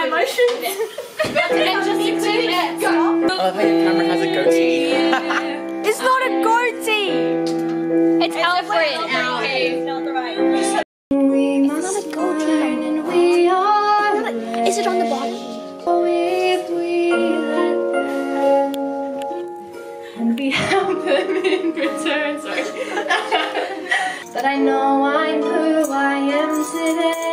My emotions. And just accept it. Oh, I love how your camera has a goatee. It's not a goatee! It's Alfred. It's not a goatee. Is it on the bottom? And we have them in return. Sorry. But I know I'm who I am today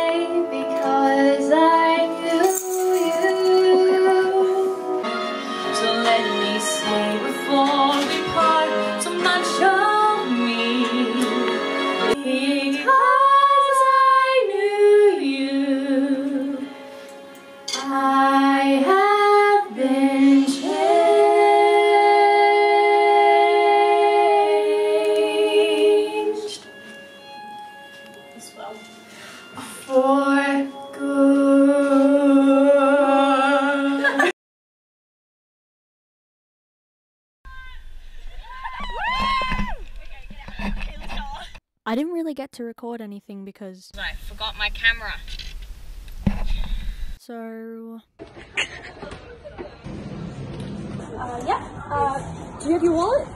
get to record anything because. I forgot my camera. So. Uh, yeah. Uh, do you have your wallet?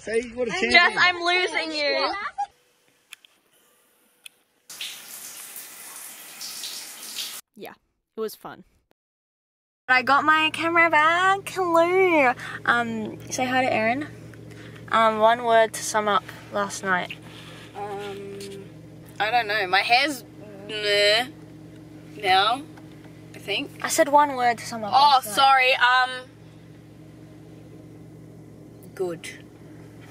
Say what a champion. Jess, I'm losing you! Yeah, it was fun. I got my camera back. Hello. Um, say hi to Erin. Um, one word to sum up last night. Um, I don't know. My hair's meh now. I think. I said one word to sum up. Oh, last night. sorry. Um, good.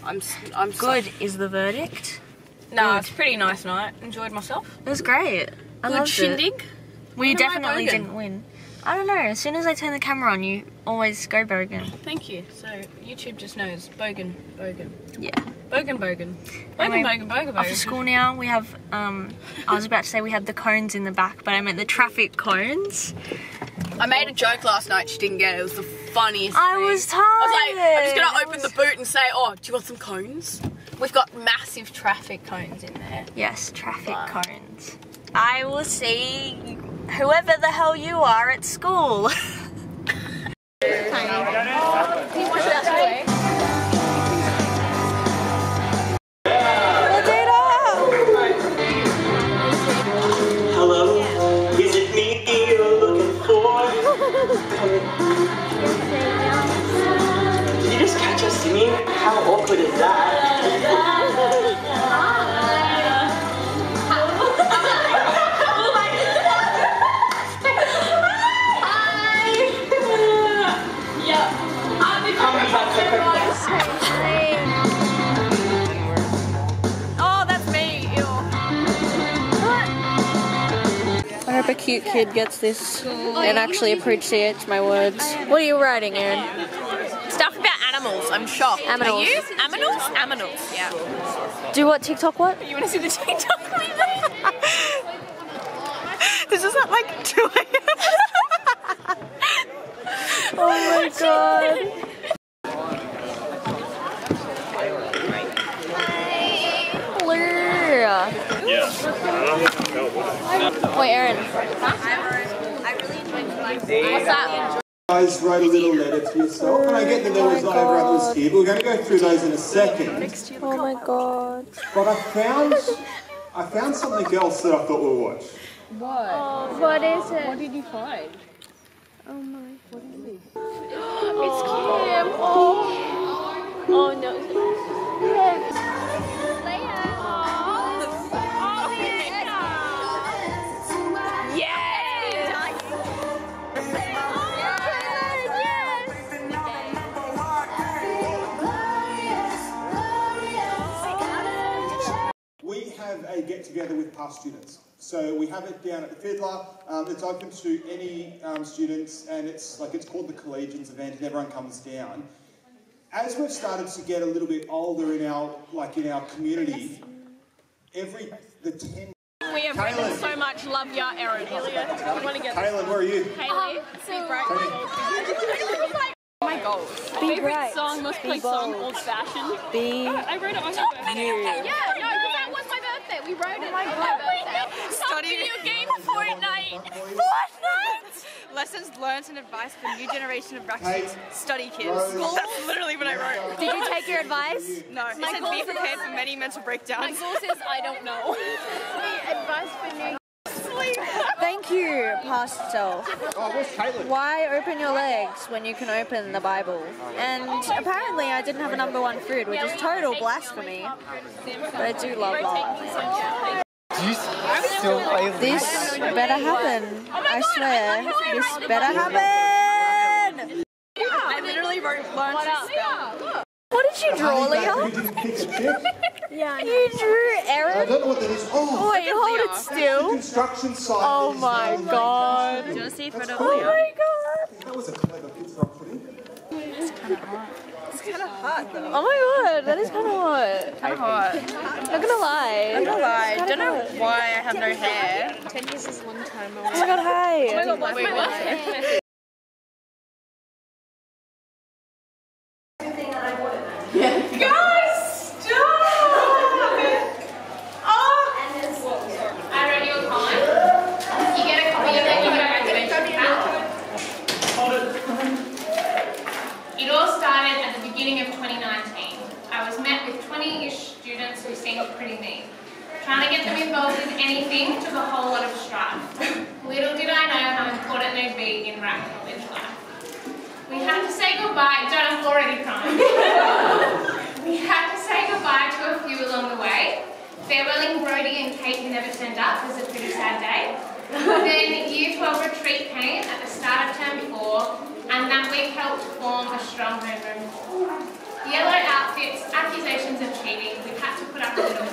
I'm. s- I'm so- Good is the verdict. No, it's a pretty nice night. Enjoyed myself. It was great. I Good loved shindig. It. We definitely didn't win. I don't know. As soon as I turn the camera on, you always go bogan. Thank you. So YouTube just knows bogan, bogan, Yeah. bogan, bogan, bogan, Anyway, bogan, bogan, After bogan. school now, we have. Um, I was about to say we had the cones in the back, but I meant the traffic cones. I made a joke last night. She didn't get it. It was the funniest. I thing. was tired. I was like, I'm just gonna open the boot and say, "Oh, do you want some cones?" We've got massive traffic cones in there. Yes, traffic cones. I will see whoever the hell you are at school. Did you just catch us singing? How awkward is that? Cute kid gets this and actually appreciates my words. What are you writing, Erin? Stuff about animals. I'm shocked. Aminals. Are you? Aminals? Aminals. Yeah. Do what TikTok what? You want to see the TikTok? this is at like 2 a.m. Oh my god. Hello. Wait, Erin. What's that? guys write a little letter to yourself, and I get that there was not over others here, but we're going to go through those in a second. Oh my god. But I found, I found something else that I thought we'll watch. What? Oh, What is it? What did you find? Oh my. What is this? it's Kim. Oh. Oh no. A get together with past students. So we have it down at the Fiddler. Um, it's open to any um, students, and it's like it's called the Collegians event, and everyone comes down. As we've started to get a little bit older in our like in our community, every the ten. We have Kaylin. written so much love ya, Erin. Elliot, you want to get Kaylin, where are you? Hayley? Be bright. My goals. Be Favorite bright. song, most Be played song, bold. old fashioned. Be I wrote it on my birthday. Yeah, no, We wrote it on my oh, birthday. Study video game Fortnite. Fortnite! Lessons learned and advice for new generation of Hey, study kids. Rose. That's literally what I wrote. Did you take your advice? No, it said be prepared for many mental My breakdowns. goal says I don't know. Advice for new. Thank you, Pastor. Oh. Why open your legs when you can open the Bible? And apparently, I didn't have a number one food, which is total blasphemy. But I do love that. Do you still play This better happen. I swear. This better happen. I literally wrote learn to spell. What did you draw, You Leah? didn't pick a chip? You drew I Aaron? don't know what that is. Oh, oh Wait, hold it still. construction site. Oh my oh now god. Do you want to see a photo of Oh my god. That was a clever picture I put in. It's kind of hot though. Oh my god, that is kind of hot. Kind of hot. Not gonna lie. I'm not lie. Don't know why I have no hair. ten years Oh my god, hi. Oh wait, what? I wrote you a poem. You get a copy of it, you go back to bench It all started at the beginning of 2019. I was met with 20-ish students who mean. Trying to get them involved in anything took a whole lot of strife. Little did I know how important they'd be in right college life. We had to say goodbye, don't I'm already crying. we had to say goodbye to a few along the way. Farewelling Brody and Kate who never turned up was a pretty sad day. then Year 12 retreat came at the start of term 4 and that week helped form a strong homeroom. Yellow outfits, accusations of cheating, we've had to put up a little.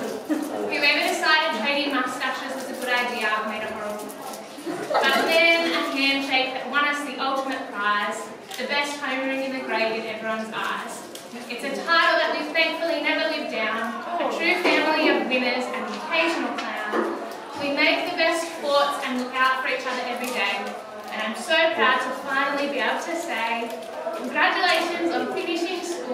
Whoever decided trading mustaches was a good idea made a horrible but then a handshake that won us the ultimate prize, the best homeroom in the grade in everyone's eyes. It's a title that we've thankfully never lived down, a true family of winners and the occasional clown. We make the best sports and look out for each other every day. And I'm so proud to finally be able to say, congratulations on finishing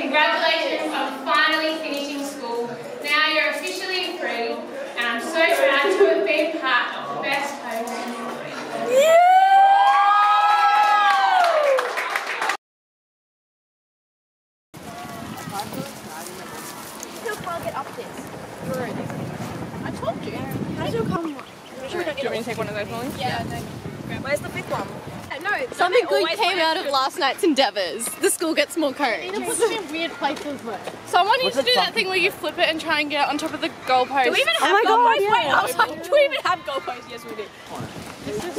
Congratulations on finally finishing school. Now you're officially free, and I'm so proud to have been part of the best homeroom in three. Do you want me to take one of those, Molly? Where's the fifth one? Something good came out of last night's endeavours. The school gets more cones. Someone used to do that thing where you flip it and try and get it on top of the goalpost. Do we even Oh my god, Wait. I was like, do we even have goalposts? Yes, we do.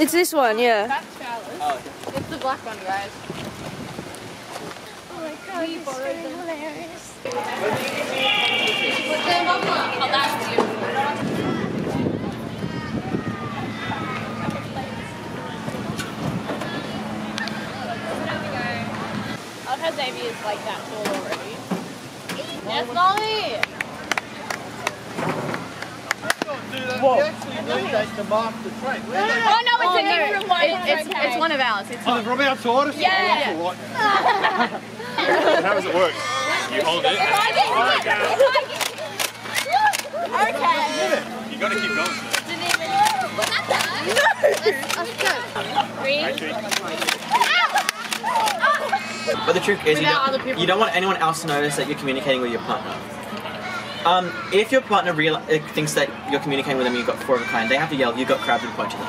It's this one, yeah. That's Charles. Oh, it's the black one, guys. Oh, oh that's beautiful. I love how Xavier's like that tall already. Yes, Molly! Oh no, it's oh, a different one. It's, it's one of ours. It's Oh, from outside us? Yeah. Oh, that's all right. How does it work? You hold it. Okay. You gotta keep going. But the truth is, you don't, you don't want anyone else to notice that you're communicating with your partner. Um, if your partner real, uh, thinks that you're communicating with them, you've got four of a kind, they have to yell, you've got crabs and point to them.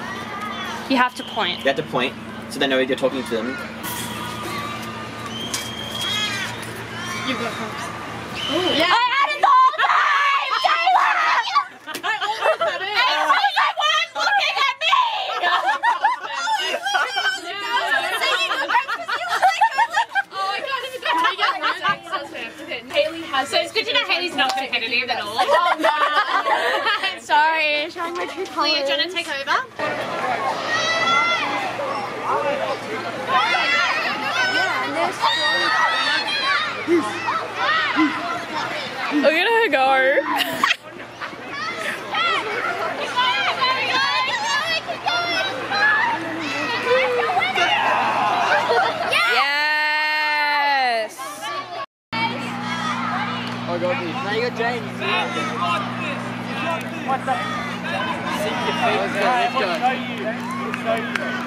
You have to point. You have to point so they know you're talking to them. I had it the whole has. So it's good to know Hayley's not competitive at all. oh no, no. Sorry, showing my true colours. Leah, do you want to take over? Look at her go. I got. Now you got James. What the? Sink your feet.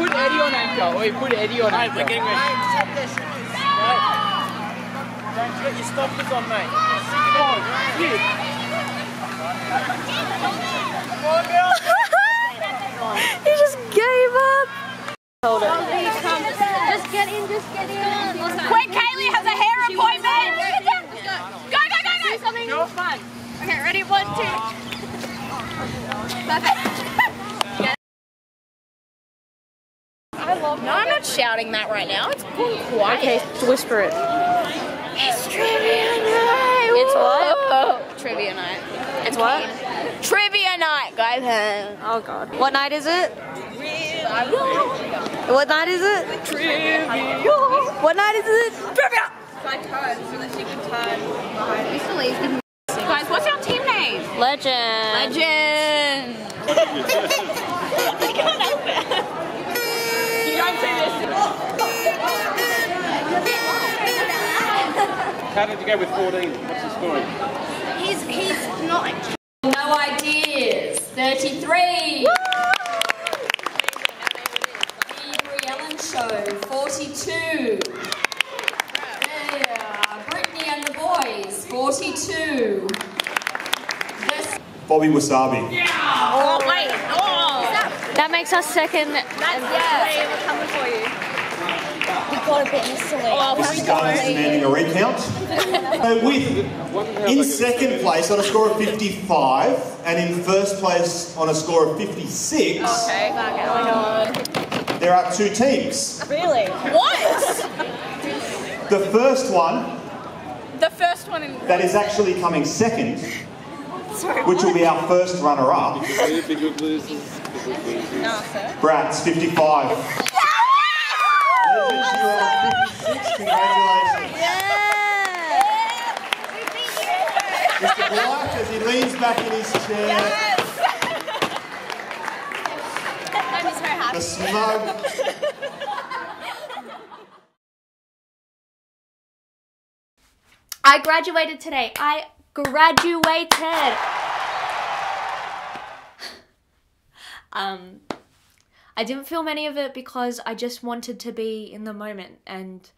Put Eddie on anchor. Or you put Eddie on anchor. We're getting ready. Don't get your stoppers on, mate. Come on. Here. He just gave up. Just get in, just get in. Quick, Kaylee has a hair appointment. Fun. Okay, ready? One, two. No, I'm not shouting that right now. It's gone quiet. Okay, whisper it. It's trivia night. It's what? Trivia night. It's what? Trivia night, guys. Oh god. What night is it? What night is it? Trivia. What night is it? Trivia. Guys, what's your team name? Legend. Legend. you don't say this. How did you go with 14? What's the story? He's, he's not. No ideas. 33. The Ellen Show. 42. Yeah. Brittany and the Boys. 42. This Bobby Wasabi. Oh, wait. Oh. That makes us second. Yeah. We're coming for you. Oh, this is Garner's demanding a recount. so with, in second place on a score of 55 and in first place on a score of 56, Okay. Oh my god. there are two teams. Really? What? The first one the first one in. that is actually coming second, which will be our first runner-up, Be good losers. Be good losers. No, sir. Brat's 55. Legends, you're 56. Congratulations. Mr. Black, as he leans back in his chair, I'm so happy. the smug I graduated today. I graduated. um, I didn't film any of it because I just wanted to be in the moment and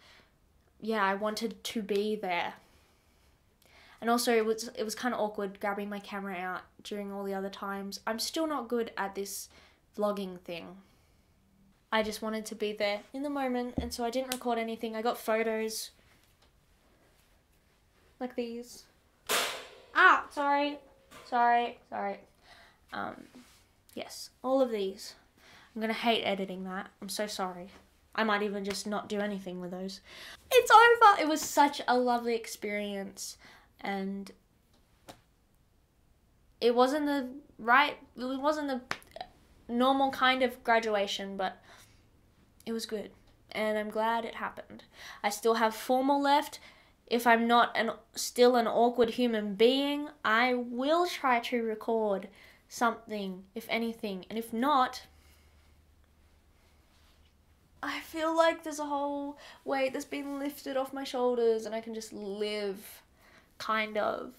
yeah, I wanted to be there. And also it was it was kind of awkward grabbing my camera out during all the other times. I'm still not good at this vlogging thing. I just wanted to be there in the moment and so I didn't record anything. I got photos like these. Ah, sorry. Sorry, sorry. Um yes, all of these. I'm to hate editing that. I'm so sorry. I might even just not do anything with those. It's over. It was such a lovely experience and it wasn't the right it wasn't the normal kind of graduation, but it was good. And I'm glad it happened. I still have four more left. If I'm not an still an awkward human being, I will try to record something, if anything. And if not, I feel like there's a whole weight that's been lifted off my shoulders and I can just live kind of.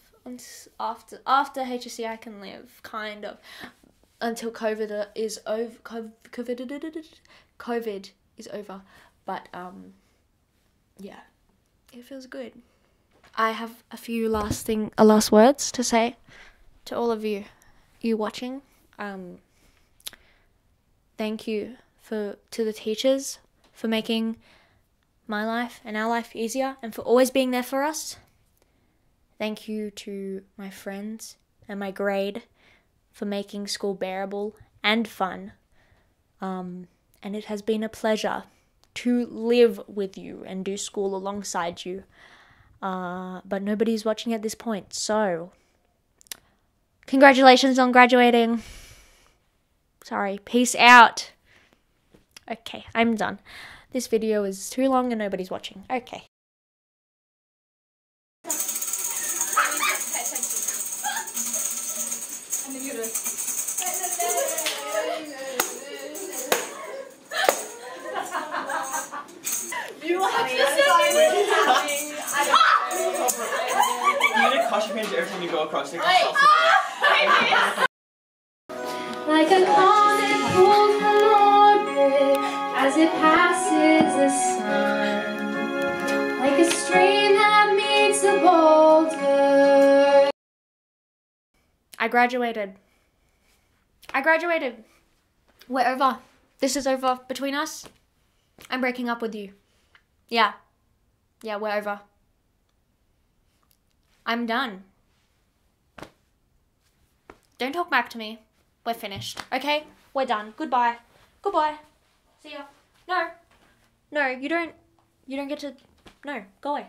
After after HSC I can live kind of. Until COVID is over COVID COVID is over. But um yeah it feels good I have a few last thing uh, last words to say to all of you you watching um thank you for to the teachers for making my life and our life easier and for always being there for us. Thank you to my friends and my grade for making school bearable and fun. Um, and it has been a pleasure to live with you and do school alongside you. Uh, but nobody's watching at this point, so congratulations on graduating. Sorry. Peace out. Okay, I'm done. This video is too long and nobody's watching. Okay. You need to crush your hands every time you go across. Like, ah! Like a comet pulled from orbit as it passes the sun. Like a stream that meets a boulder. I graduated. I graduated. We're over. This is over between us. I'm breaking up with you. Yeah. Yeah, we're over. I'm done. Don't talk back to me. We're finished. Okay? We're done. Goodbye. Goodbye. See ya. No. No, you don't you don't get to no, go away.